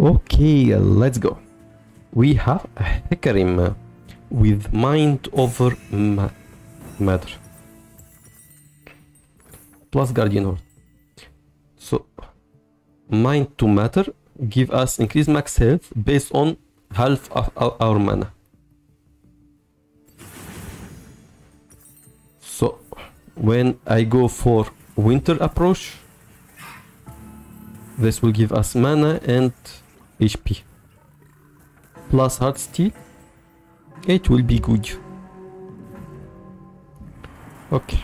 Okay, let's go. We have a Hecarim with mind over ma matter. Plus Guardian Horde. So, mind to matter give us increased max health based on half of our, our mana. So, when I go for winter approach, this will give us mana and HP. Plus Heartsteel, it will be good. Okay.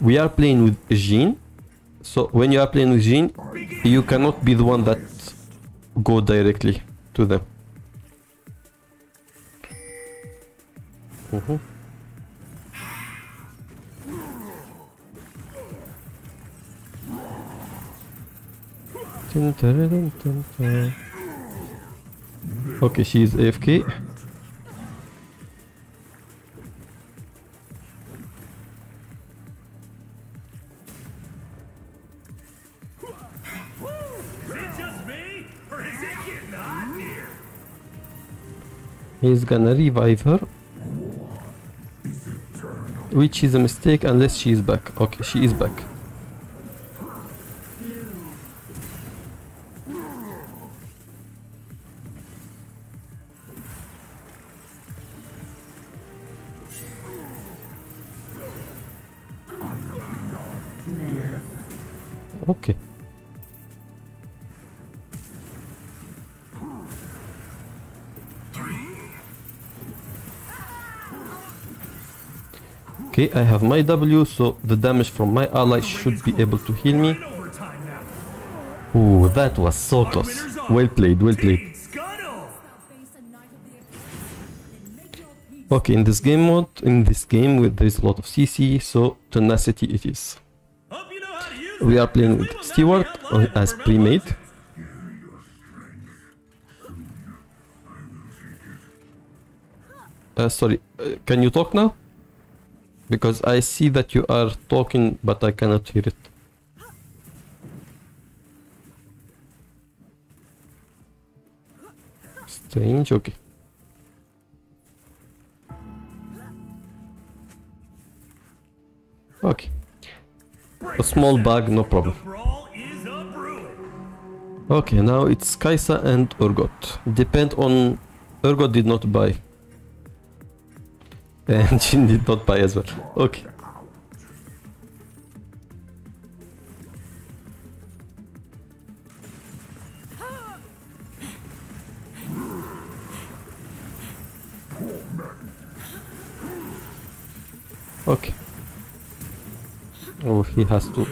We are playing with Jhin. So when you are playing with Jhin, you cannot be the one that go directly to them. Mhm. Dun, hot in here? He's gonna revive her. Which is a mistake unless she is back. Okay, she is back. Okay. Okay, I have my W, so the damage from my ally should be able to heal me. Ooh, that was so close. Well played, well played. Okay, in this game mode, in this game, with there is a lot of CC, so tenacity it is. We are playing with Stewart as pre-made. Uh, sorry, uh, can you talk now? Because I see that you are talking, but I cannot hear it. Strange, okay. Okay. A small bug, no problem. Okay, now it's Kai'Sa and Urgot. Depend on... Urgot did not buy. And Jhin did not buy as well. Okay. Okay. Oh, he has to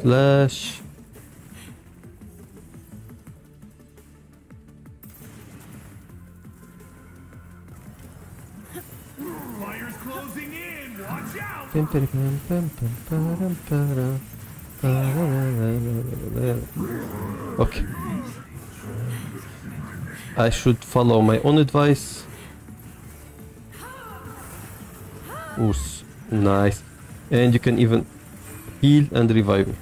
flash. Fire's closing in. Watch out. Pim, pim, pim, pim, pim, param. Okay. I should follow my own advice. Ooh, nice. And you can even heal and revive me.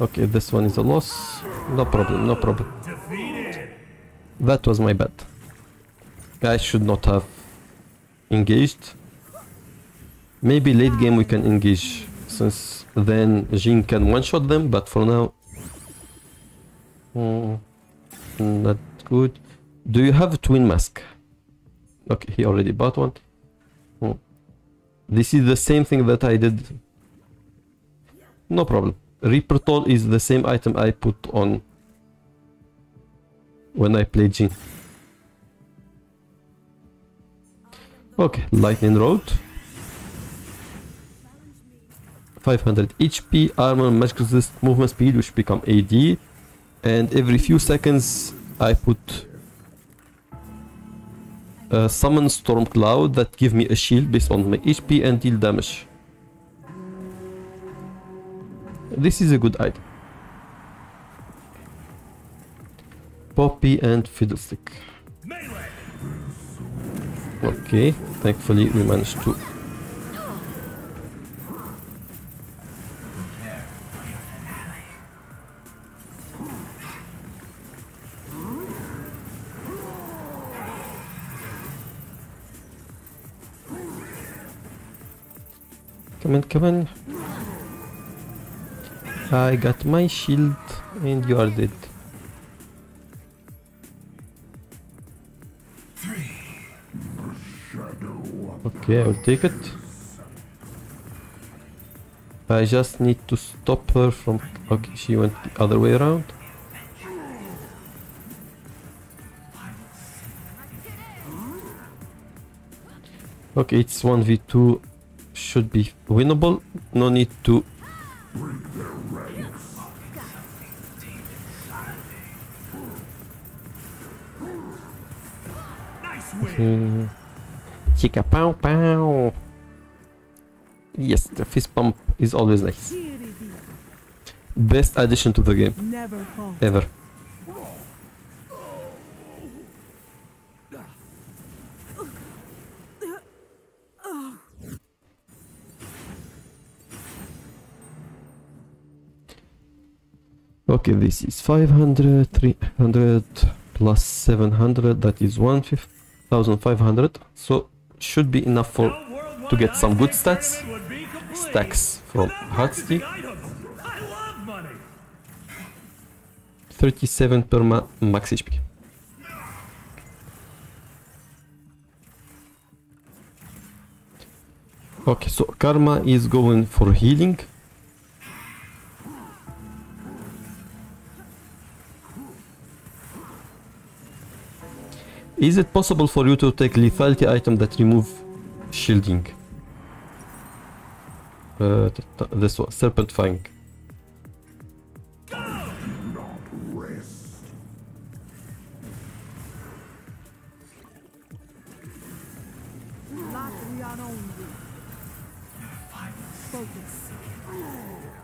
Okay, this one is a loss. No problem, no problem. That was my bad. I should not have engaged. Maybe late game we can engage, since then Jhin can one-shot them, but for now... Hmm, not good. Do you have a twin mask? Okay, he already bought one. Hmm. This is the same thing that I did. No problem. Reaper Toll is the same item I put on when I play Jhin. Okay, Lightning Rod. 500 HP, armor, magic resist, movement speed, which become AD. And every few seconds, I put a summon storm cloud that give me a shield based on my HP and deal damage. This is a good item. Poppy and Fiddlestick. Okay, thankfully we managed to. Come on, come on. I got my shield and you are dead. Okay, I'll take it. I just need to stop her from... Okay, she went the other way around. Okay, it's 1v2. Should be winnable. No need to... Hmm. Chica pow pow. Yes, the fist pump is always nice. Here it is. Best addition to the game ever. Okay, this is 500, 300 plus 700, that is 1500. So should be enough for to get some good stats. stacks from money. 37 perma max HP. Okay, so Karma is going for healing. Is it possible for you to take lethality item that remove shielding? Uh, th- th- this one, Serpent Fang. Focus.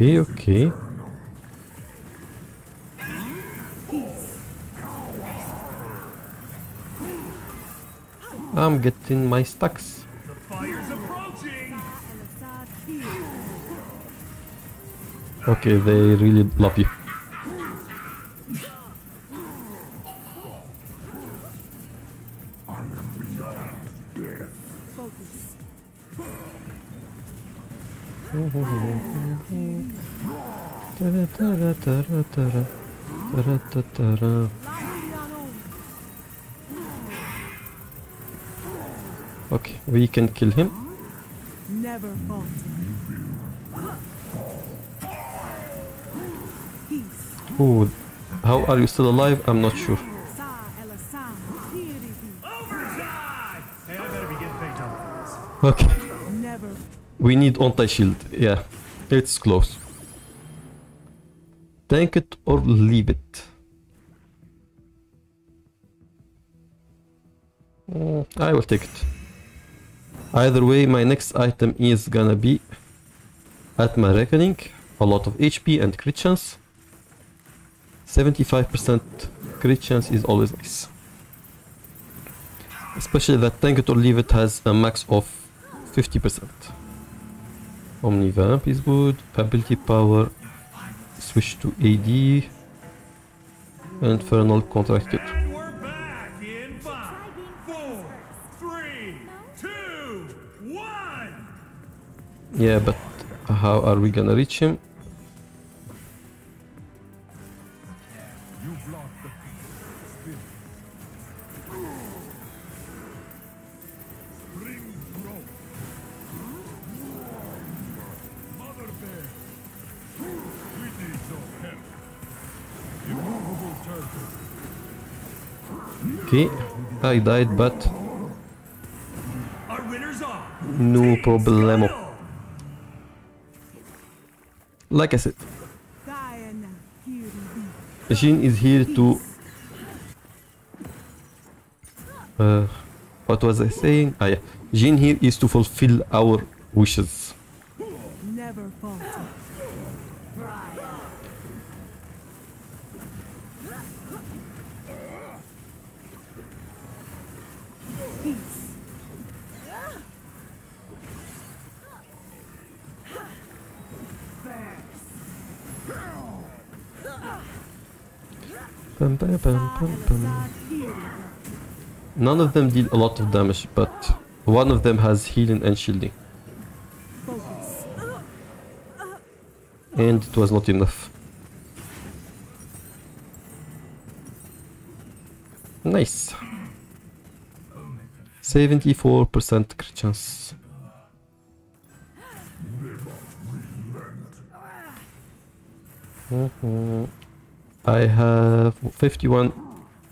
Okay, okay. I'm getting my stacks. Okay, they really love you. Okay, we can kill him. Never falter. Peace. Oh, how are you still alive? I'm not sure. Sa Al-Assad. Here it is. Overtime. Hey, I better be getting paid for this. Okay, we need anti-shield. Yeah, it's close. Tank it or leave it. Mm, I will take it. Either way, my next item is gonna be Atma's Reckoning. A lot of HP and crit chance. 75% crit chance is always nice. Especially that tank it or leave it has a max of 50%. Omnivamp is good. Ability power. Switch to AD. Infernal contract kit. And we're back in five, four, three, two, one. Yeah, but how are we gonna reach him? I died, but no problemo. Like I said, it is. Here to. Uh, what was I saying? Ah, yeah. Jhin here is to fulfill our wishes. None of them did a lot of damage, but one of them has healing and shielding. And it was not enough. Nice. 74% crit chance. Mhm. I have 51.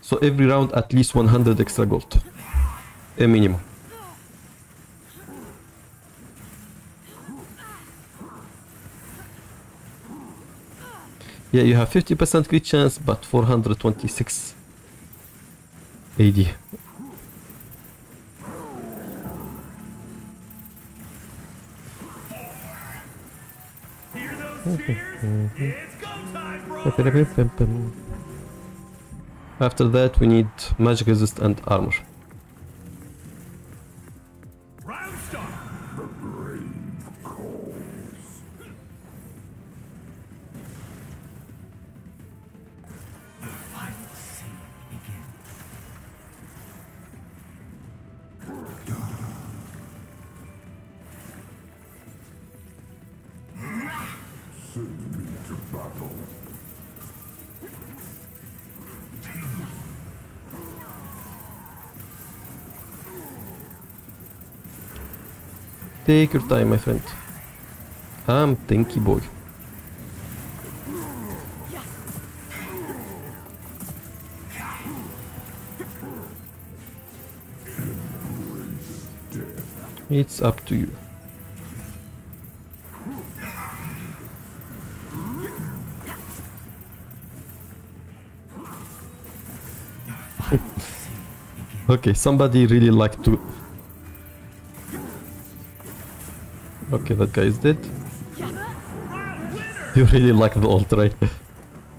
So every round at least 100 extra gold. A minimum. Yeah, you have 50% crit chance, but 426 AD. After that, we need magic resist and armor. Take your time, my friend. I'm Tinky Boy. It's up to you. okay, somebody really like to Okay, that guy is dead. You really like the ult, right?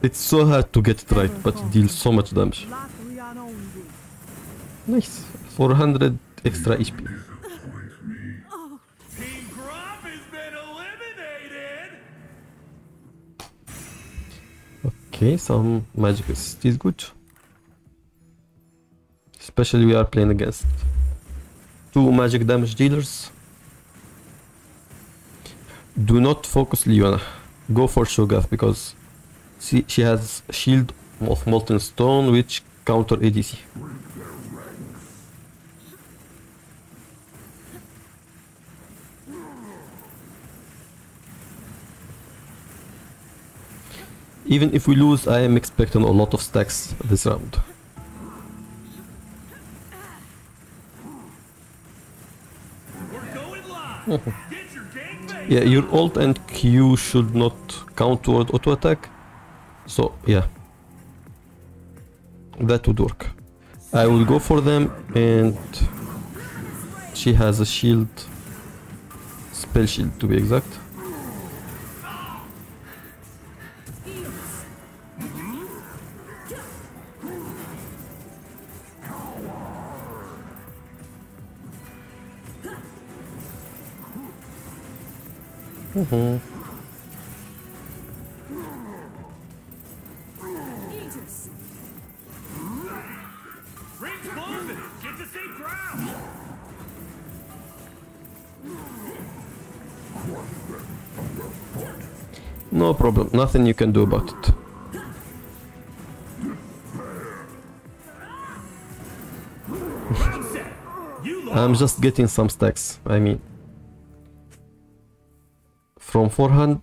It's so hard to get it right, but it deals so much damage. Nice. 400 extra HP. Okay, some magic is good. Especially we are playing against two magic damage dealers. Do not focus Leona. Go for Shogath because she, she has shield of molten stone which counter ADC. Even if we lose, I am expecting a lot of stacks this round. Yeah, your alt and Q should not count toward auto attack. So, yeah. That would work. I will go for them and she has a shield. Spell shield to be exact. Ring's closing. Get to safe ground. No problem, nothing you can do about it. Round set. You lost. I'm just getting some stacks. I mean, from 400,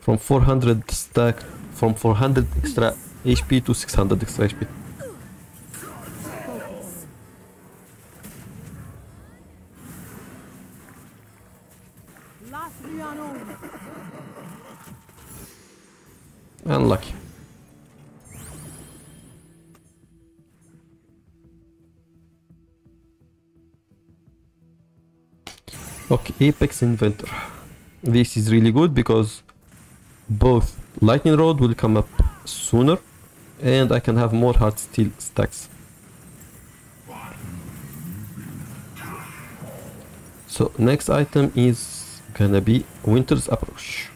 from 400 stack, from 400 extra HP to 600 extra HP. Apex Inventor. This is really good because both Lightning Rod will come up sooner and I can have more Heartsteel stacks. So next item is gonna be Winter's Approach.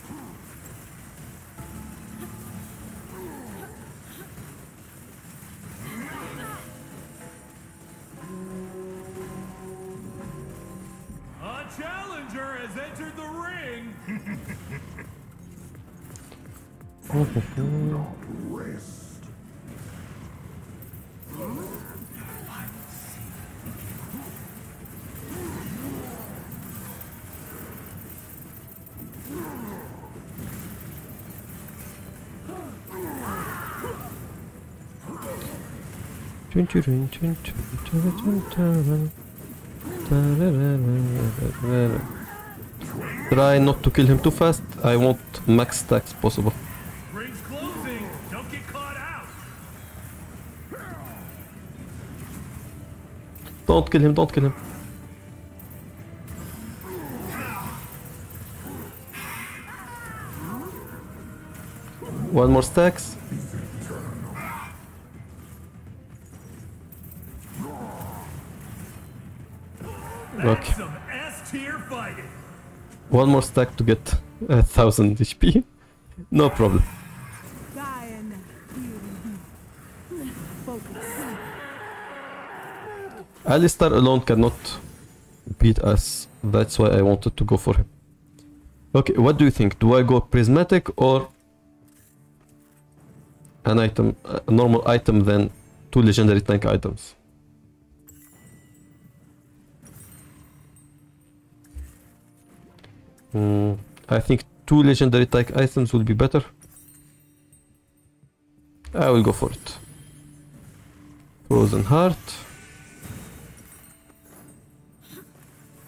Try not to kill him too fast. I want max stacks possible. Don't kill him, don't kill him. One more stacks. Okay. One more stack to get a thousand HP. No problem. Dying. Focus. Alistar alone cannot beat us. That's why I wanted to go for him. Okay, what do you think? Do I go prismatic or an item, a normal item, then two legendary tank items? Hmm, I think two legendary tank items will be better. I will go for it. Frozen Heart.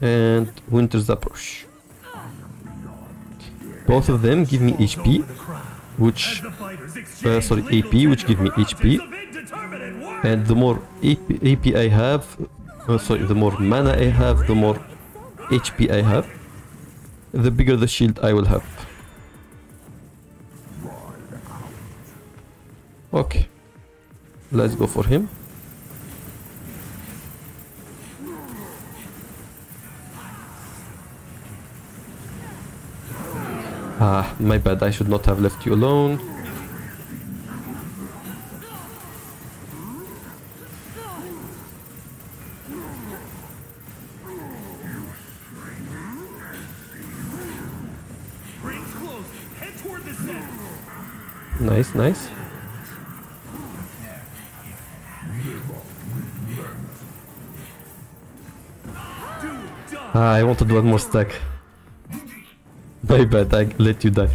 And Winter's Approach. Both of them give me HP, which, uh, sorry, AP, which give me HP, and the more AP, AP I have, uh, sorry, the more mana I have, the more HP I have, the bigger the shield I will have. Okay, let's go for him. Ah, my bad, I should not have left you alone. Nice, nice. Ah, I wanted one more stack. My bad, I let you die.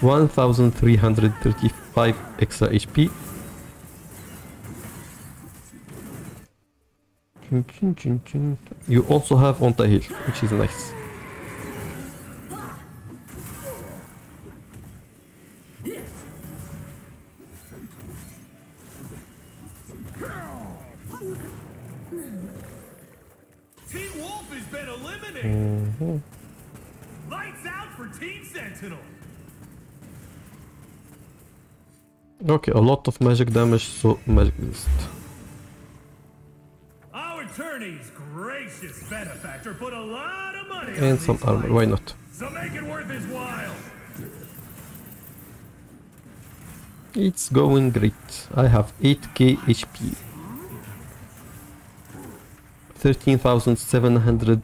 One thousand three hundred thirty-five extra HP. You also have on the hill, which is nice. Okay, a lot of magic damage, so magic resist. Our attorney's gracious benefactor put a lot of money on And some armor, fights, why not? So make it worth his while. It's going great. I have 8k HP. 13,700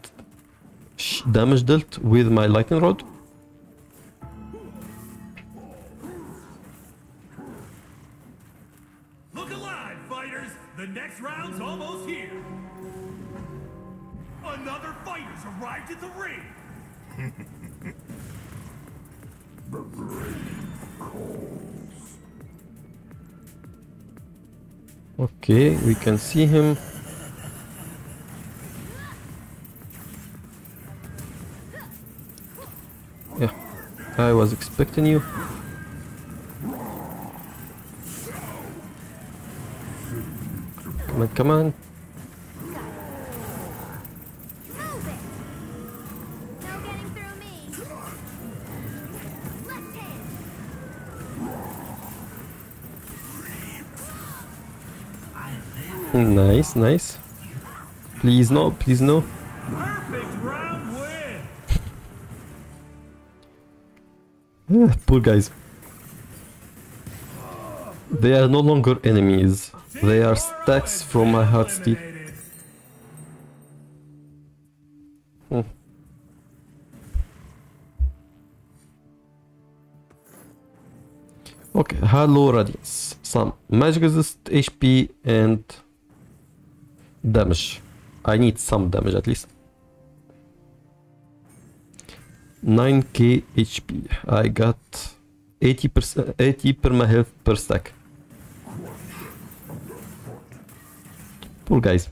damage dealt with my lightning rod. Okay, we can see him. Yeah, I was expecting you. Come on, come on. Nice, nice. Please no, please no. Win. Poor guys. They are no longer enemies. They are stacks from my heart. Eliminated. Hmm. Okay, Hollow Radiance. Some magic resist, HP, and damage. I need some damage at least. 9k HP. I got 80%, 80 perma health per stack. Poor guys.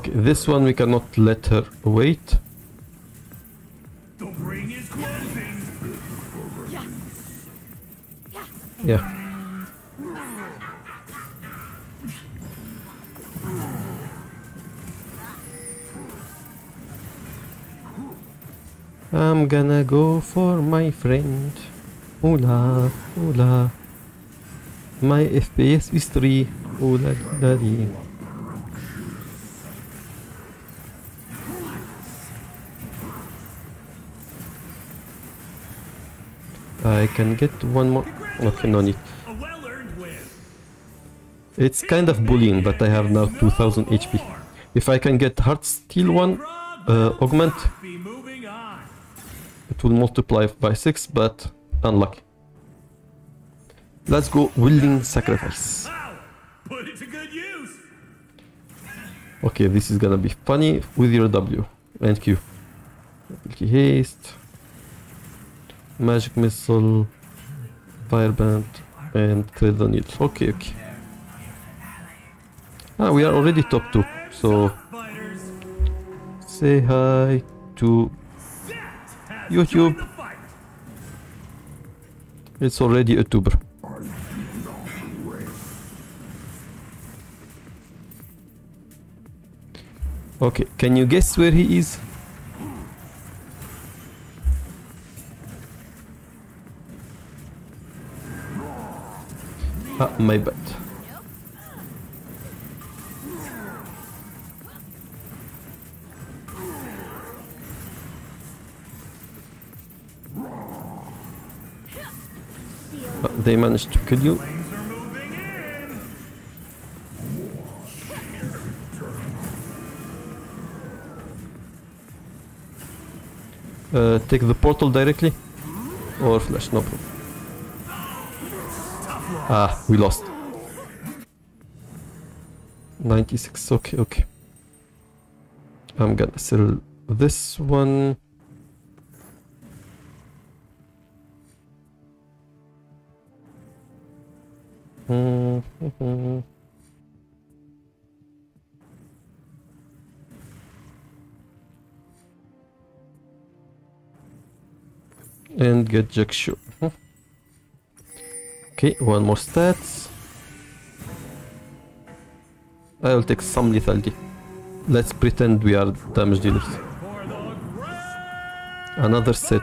Okay, this one we cannot let her wait. The ring is closing. Yeah. I'm gonna go for my friend. Oola, oola. My FPS is 3. Oola, daddy. I can get one more. Okay, no need. It's kind of bullying, but I have now 2000 HP. If I can get Heartsteel one, uh, augment, it will multiply by 6, but unlucky. Let's go Willing Sacrifice. Okay, this is gonna be funny with your W and Q. Ability Haste, Magic Missile, Firebrand, and the Needle. Okay, okay. Ah, we are already top 2, so say hi to YouTube. It's already a tuber. Okay, can you guess where he is? Ah, my bad. Ah, they managed to kill you. Uh, take the portal directly or flash, no problem. Ah, we lost. 96, okay, okay. I'm gonna sell this one. Mhm. and get Jak'Sho. Mhm. Okay, one more stats. I'll take some lethality. Let's pretend we are damage dealers. Another set.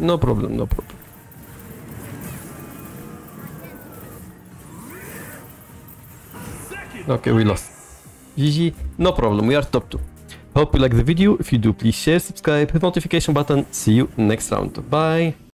No problem, no problem. Okay, we lost. GG, no problem, we are top 2. Hope you like the video. If you do, please share, subscribe, hit notification button. See you next round. Bye.